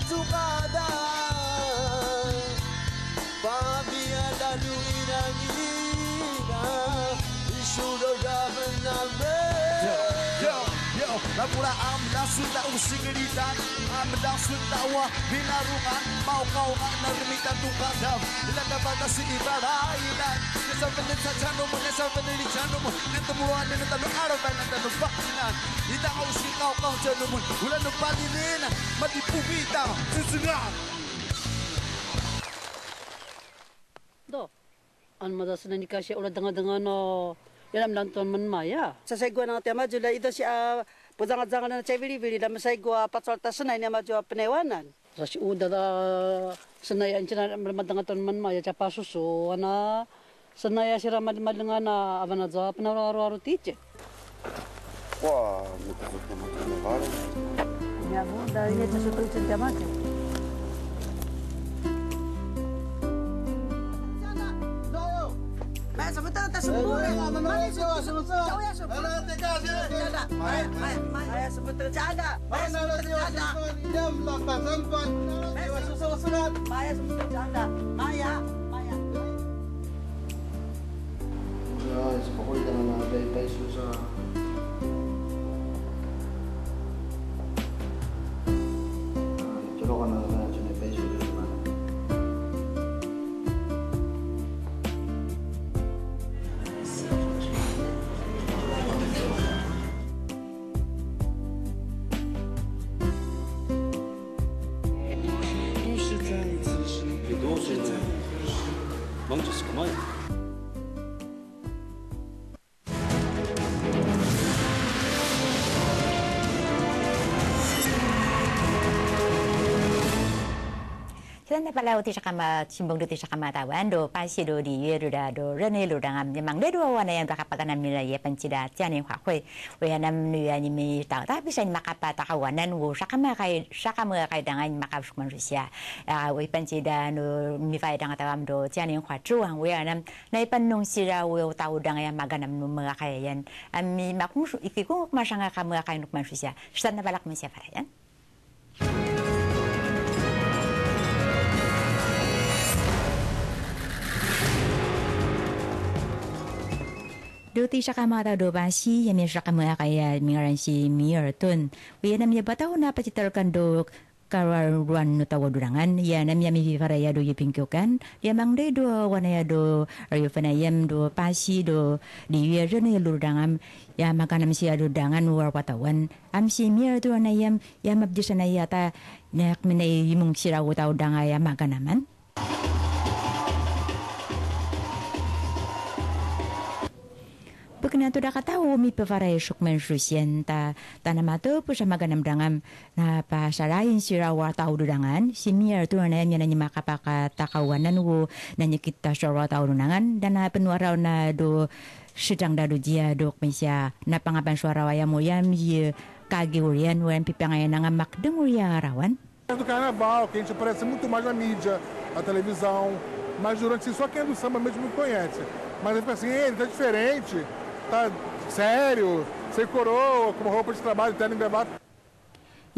S1: sukada Pamia lalu inangina Isuro gabename Yo, yo, yo,
S33: la am dasu ta usigritan Am dasu tawa binarungan Mau kau ang narimitan tukadam Ilagabag na si ibarailan Nasa pilit sa tiyano mo, nasa pilit tiyano mo Natamuan na natalo araw ba natalo bakinan Ita ka usikaw kau tiyano mo Wala nang palilin Matipubita Susunod
S34: Do. An madas na ni kasi ulat dengan dengan no yalam lang ton man maya. Sa saigwa ng tema jula ito siya pudangat zangan na chabili bili lam saigwa patrol ta sunay niya madyo penewanan. Sa si uda da sunay an china madangat ton man maya cha pasuso ana sunay sira mad madanga na avana za panaro aro tiche.
S29: Wah, mikut naman ito na
S34: Ya bu dari ya sutu tema
S18: Maya sebentar tak sembuh. Mana sembuh? Jauh ya sembuh. Mana tegas ya? Ada. Maya, Maya, Maya sebentar ada. Maya sebentar ada. Diam lah tak sempat. Maya susul surat. Maya sebentar ada. Maya, Maya.
S30: Guys, pokoknya jangan ada yang susah. Colocan na natin
S27: Vamos de 거만.
S1: Kita na pala uti sa kama simbong duti sa kamatawan do pasi do di yeru da do rene lu dangam memang de do wana yang pakapaganan mila ye pancida tian yang kwakwe we nam nu ya ni mi ta bisa ni makapa ta kawanan wo sa kama kai sa kama kai dangan makap sukman rusia ya we pancida no mi fai dang tawam do tian yang kwa chuang we nam nai pan nong sira we ta udang ya maganam nu mga kayan ami makung ikiku masanga kama kai na mi do ti sa kamata do ba si yami sa kamaya kaya mingaran si Mirton. Uya nam ya bataw na patitarkan do kararuan no tawadurangan ya nam yami vivara ya do yipingkyokan ya mang do wana ya do ayo fanayam do pasi do di ya rene lurdangam ya makanam si ado dangan war watawan am si mir do na yam ya mabdi sana ya ta nak minay yimong siraw taw danga ya maganaman Pagkana to katawo mi pafaray shukman shusyen ta tanamato po sa maganamdangam na pasarayin si rawa tao dudangan si Mir to na yan yan makapakatakawanan wo na kita sa rawa tao dudangan dan na penwaraw na do sidang dado dia dok mesya na pangapan suara waya mo yam yi kagi urian wen pipangayan nga makdeng uria arawan
S35: do carnaval, que a gente aparece muito mais na mídia, na televisão, mas durante isso só quem é do samba mesmo conhece. Mas assim, ele tá diferente, tá sério, sem coroa, com roupa de trabalho, terno e gravata.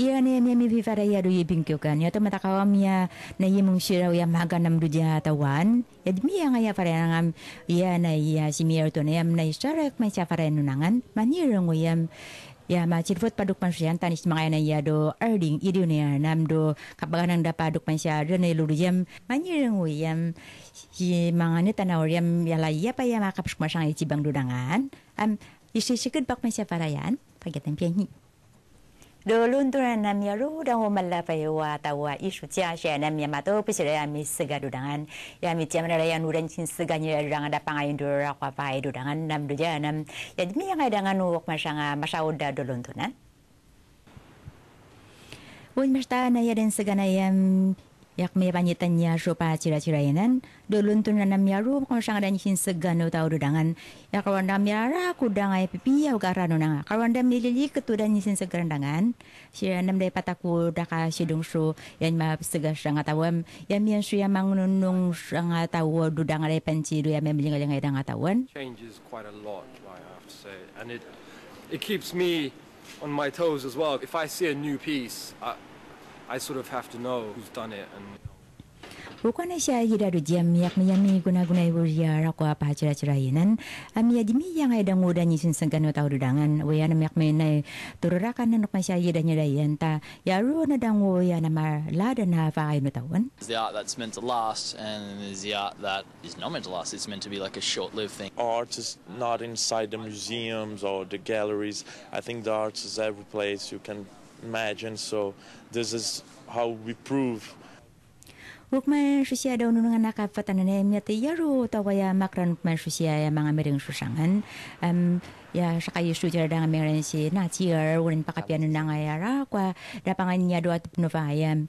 S1: Iya ne mi mi vivara ya do yibing kyo kan ya to matakawam ya na yimong shiraw ya maganam do dia tawan ya mi ya nga ya pare ngam ya na ya si mi to na yam na may sa pare nunangan ya ma chirfot paduk man siyan tanis na ya do erding ne nam do kabaganang da paduk man siya do ne manirong yam si mga ni yam ya la ya pa ya makapsuk masang itibang dudangan am isisikid bak man siya para yan pagyatan piyanhi Dolun tu na mi ru da ho mala pa wa ta wa isu cia na mi ma to pi sira ya mi sega du dangan ya mi cia na ya nu ran chin sega ni rang da pangai du ra kwa pa du dangan nam du ja nam ya mi yang ada nganu wak masanga masauda dolun tu nan Wun masta na ya den sega na yam yak me panyitan ya sopa cira-cira yanan dolun tu na nam ya ru kung sang dan chin sega no tau du dangan ya kawan dam ya ra ku dangai pipi ya karano nanga kawan dam milili ketu dan chin sega dangan si nam de pataku daka sidung su yan ma sega sanga tawam ya mian su ya mangunung sanga tawo du dangai panci du ya me bilinga linga danga tawan
S36: changes quite a lot, I have to say, and it it keeps me on my toes as well. If I see a new piece, I, I sort of have to know who's done it and.
S1: Rukana siya hirado jam yak mayami guna-guna iburia rakwa pa cira-cirainan. Ami adimi yang ay danguda ni sinsangkan no tau dudangan. Waya na yak may na tururakan na nuk masya yida niya dayan ta. Yaro na dango ya na marlada na fakay no tawan.
S37: There's the art that's meant to last, and there's the art that is not meant to last. It's meant to be like a short-lived thing.
S38: Art is not inside the museums or the galleries. I think the art is every place you can imagine. So this is how we prove
S1: Hukman susia daw nung nakapatan na niya te yaro tawaya makran hukman susia ya mga mereng susangan. Um, ya sa kayo sujar da si na tier urin pakapiano na nga yara kwa dapangan niya do at pinufayam.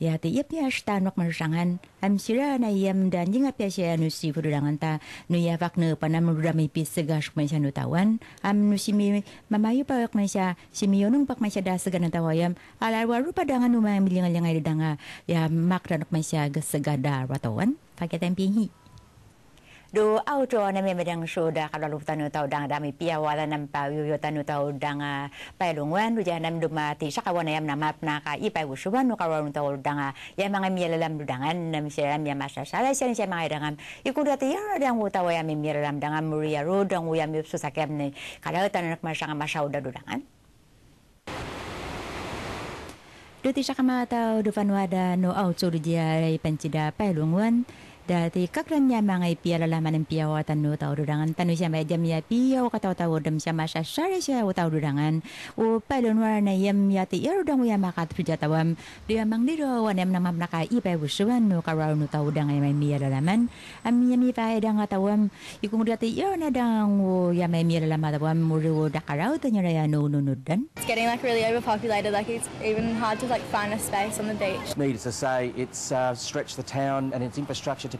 S1: Ya te yep ya stanok marusangan. Am sira na yam dan jinga pia siya no si fududangan ta no ya vak no panam rudami pis segas no tawan. Am no si mi mamayo pa kman siya si mi yonong pak siya da segan tawayam. Alar waru padangan milingal yang ay danga ya makran kman siya gasagada ratawan. Pagkatempihi. Do auto na may medang shoda kalau tanu tau dang dami pia wala nam pa yo yo tanu tau dang pa lungwan do janam do mati sa kawan yam na map na ka ipai usuwan no kawan tau dang ya mga mielalam do dangan nam siram ya masa sala siya siya mga dangam iku dati ya dang tau ya mi dangam muria ro dang ya mi susakam ne kalau tanu nak masang masauda do dangan Duti sa kamata do fanwada no auto dia pancida pa lungwan dati kakran niya mga ipiyala laman ng piyaw at ano tao dudangan tanu siya may jam ya piyaw kataw tao dam sari siya o tao dudangan o palon na yam ya ti iro dang uya makat pija tawam dia mang diro wan yam namam naka ipay busuan no karaw no tao dangan may miyala laman. Am yam ipay dang tawam ikung dati iro na dang o ya may miyala laman tawam muri o dakaraw tanya na ya no nunudan
S39: It's getting like really overpopulated like it's even hard to like find a space on the beach.
S40: Needless to say, it's uh, stretched the town and its infrastructure to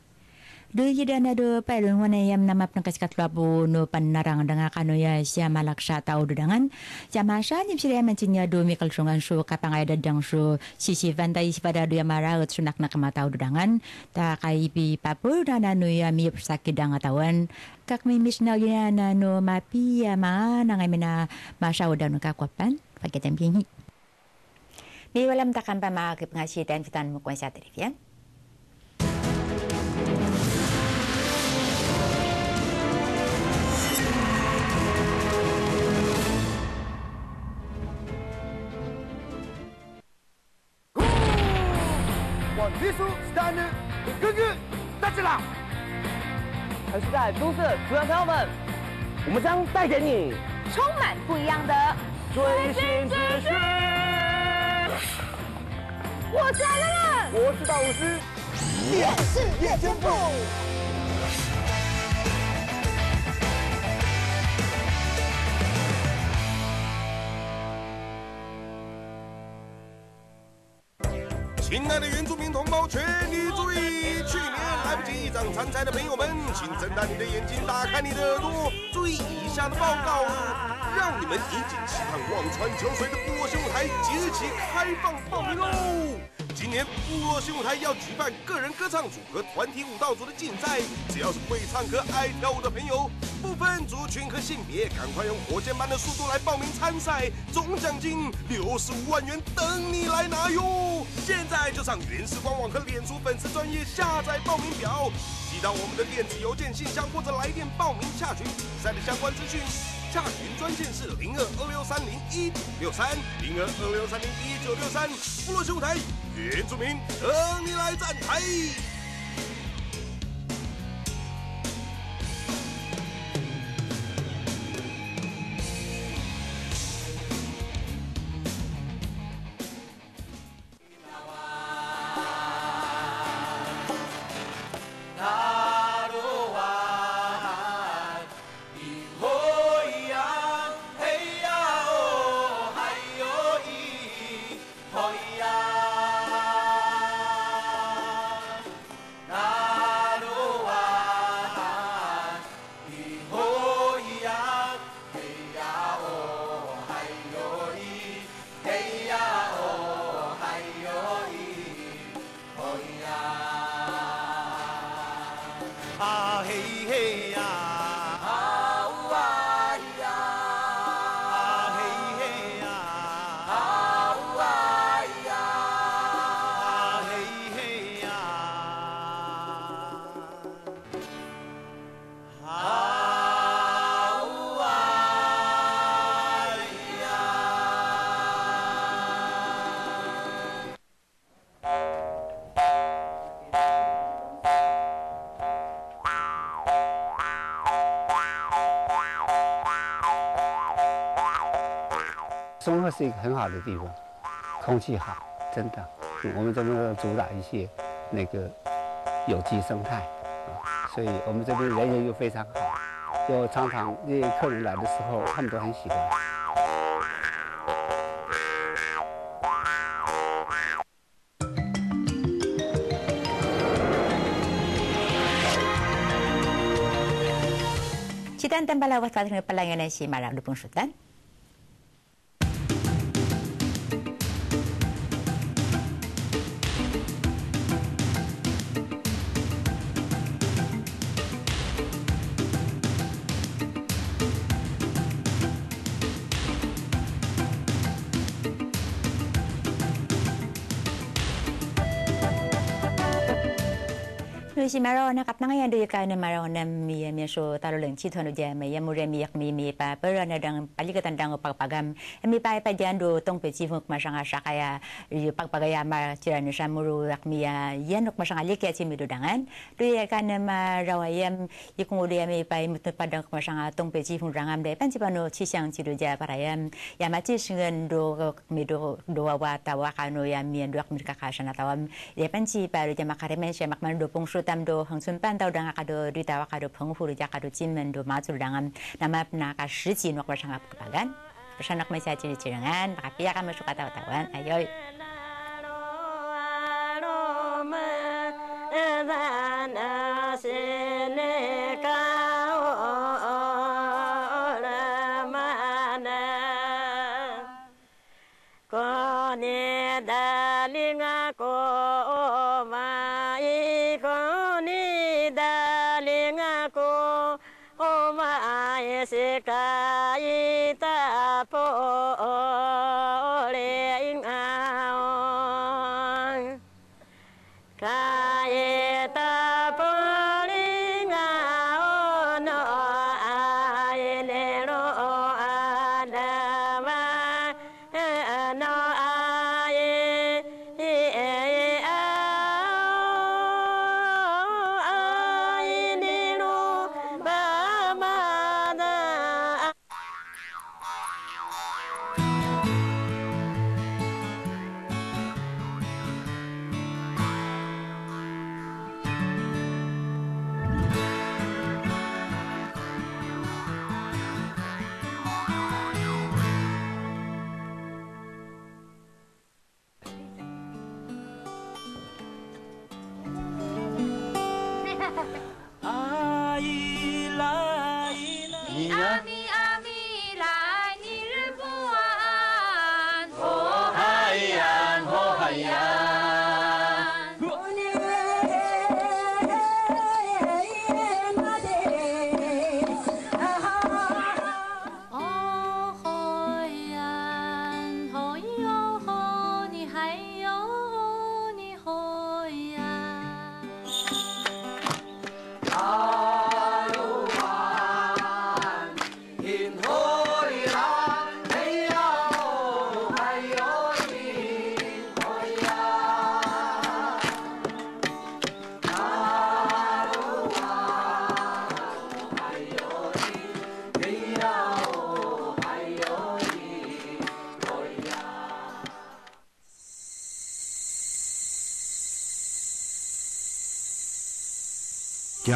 S1: Do yida na do pailen wana yam namap ng kasikat labo no panarang danga kano ya siya malak siya tao do dangan. Siya masya nim siya yaman sinya do mi kalsungan so kapangay dadang so sisi vantay si pada do ya maraot sunak na kamatao do dangan. Ta kay pi papo na na no ya mi sakit danga tawan. Kak mi mis na yun na no mapi ya ma na ngay mina masya no kakwapan. Pagkatempingi. May walam takang pa makakip nga si Tan Fitan kung sa televiyan.
S18: 哥哥站起来。
S41: 可是在都市主人朋友们，我们将带给你
S17: 充满不一样的
S41: 最新资讯。
S17: 我是来了，
S41: 我是大武师，
S18: 电视夜间部。
S42: 亲爱的原住民同胞，全体注意！去年来不及一掌参赛的朋友们，请睁大你的眼睛，打开你的耳朵，注意以下的报告，让你们引颈期盼望穿秋水的部落新舞台即日起开放报名喽！今年部落新舞台要举办个人歌唱组和团体舞蹈组的竞赛，只要是会唱歌、爱跳舞的朋友，不分族群和性别，赶快用火箭般的速度来报名参赛，总奖金六十五万元等你来拿哟！现在就上原始官网和脸书粉丝专业下载报名表，寄到我们的电子邮件信箱或者来电报名洽询比赛的相关资讯。洽询专线是零二二六三零一九六三零二二六三零一九六三，部落兄台原住民等你来站台。
S29: 是一个很好的地方，空气好，真的。我们这边主打一些那个有机生态，所以我们这边人员又非常好，又常常那些客人来的时候，他们都很喜欢。
S1: 今天带来我父亲的白兰烟的是马兰鲁本舒丹。Si si maro na kap nang do ka na maro na mi mi so talo leng chi thonu ja me ya mu re mi yak pa per na dang palikatan dang pagpagam mi pa pa jan do tong pe chi fuk ma sanga sakaya yu pagpagaya ma tira ni samuru yak mi ya yan ok ma sanga lek ya do dangan do ya na ma rawa yam yikung do ya pa mu te padang ma sanga tong pe chi fuk rangam de pan chi pa no do para yam ya ma chi singen do mi do do wa ta wa ka no ya mi do ak mi ka ka sana tawam ya pan chi pa do ja makaremen sya makman do pung 담도 항순반다우 랑아카도 리다와카도 펑후르 자카도 진면도 마술랑암 남합나가 시지 녹바 상합 바간 버샤낙 메시지 지랑한 바피야가 메슈 가다 왔다완 아요
S43: Kone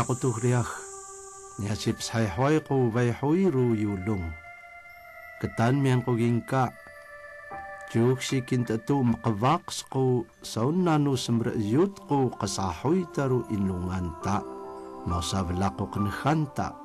S44: Kya ko tu riyak, niya sip say hoy ko bay hoy ru yulong. Katan miyang ko gingka, juk si kinta tu makavaks ko sa nanu samrayut ko kasahoy taru inungan ta, mausavla ko kanhanta.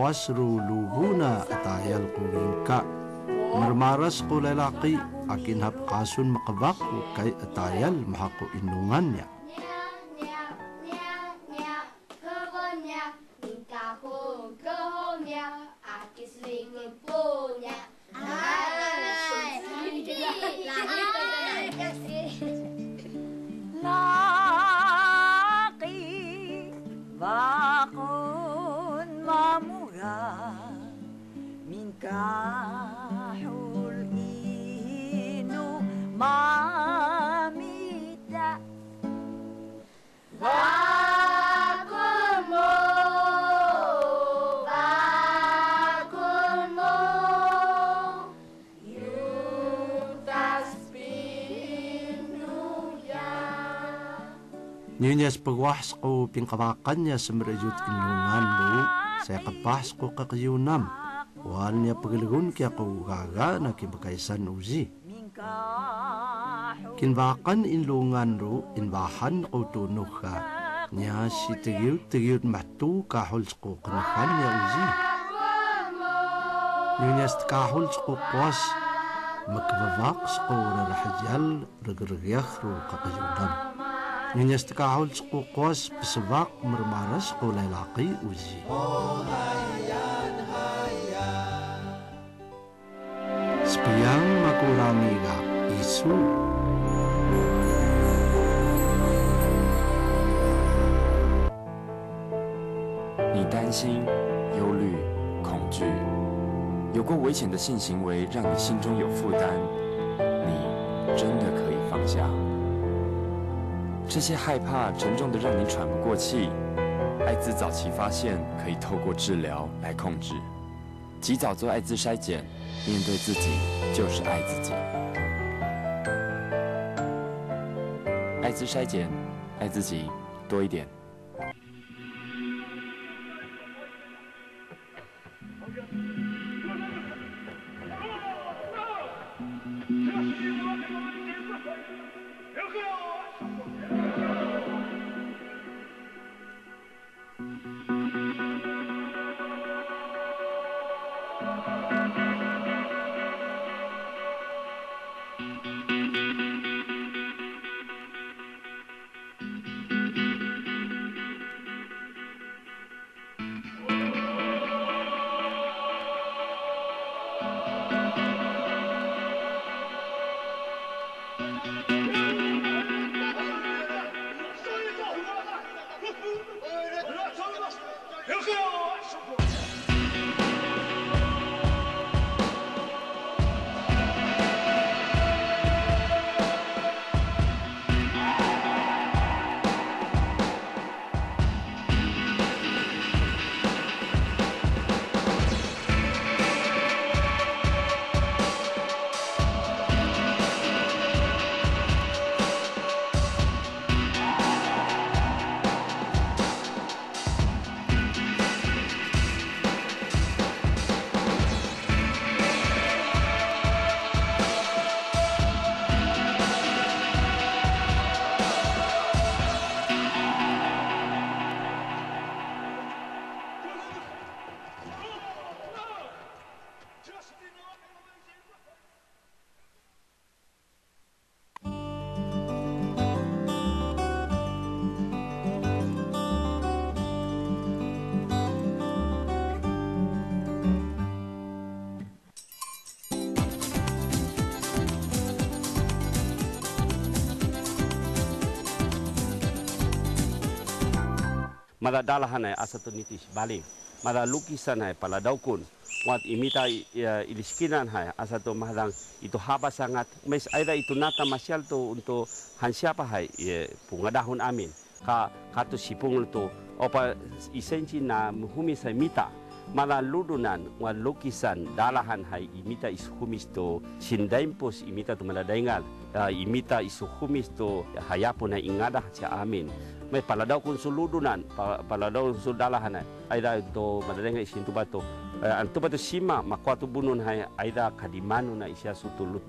S44: Kwasru lubuna atayal ko gingka. Marmaras ko lalaki akin hapkasun makabak kay atayal mahako inungan niya. Nyunyas pagwas ko pingkawakan niya sa merajut inlungan lo saya kapas ko kakayunam. Wal niya paglagun kaya ko gaga na kimakaisan uzi. Kinbakan inlungan ro inbahan ko tunuh ka. Nya si tigiyot tigiyot matu kahol ko kanakan niya uzi. Nyunyas kahol ko kwas magkabavak ko rarahajal ragaragyak ro kakayunam. Nyunyas kahol ko kwas pasabak marmaras ko lalaki uzi. Sepiyang makurangi ga isu
S45: 你担心、忧虑、恐惧，有过危险的性行为让你心中有负担，你真的可以放下。这些害怕沉重的让你喘不过气，艾滋早期发现可以透过治疗来控制，及早做艾滋筛检，面对自己就是爱自己。艾滋筛检，爱自己多一点。
S46: Mada dalahan ay asa to nitis baling. Mada lukisan ay pala daukun. Wat imita ya, iliskinan hay asa to mahadang itu haba sangat. Mes aida itu nata masyal to untuk han siapa ya, pungadahun amin. Ka katu sipung to opa isenci na muhumi sa mita. Mala ludunan wa lukisan dalahan hay imita is humis to sindaimpos imita to maladaingal uh, imita isu humis to hayapo na ingadah sa amin may paladaw kun suludunan pa, paladaw kun sudalahan ay da to madaling isin to bato uh, anto bato sima makwatu bunun hay ay da kadimano na isya sutulut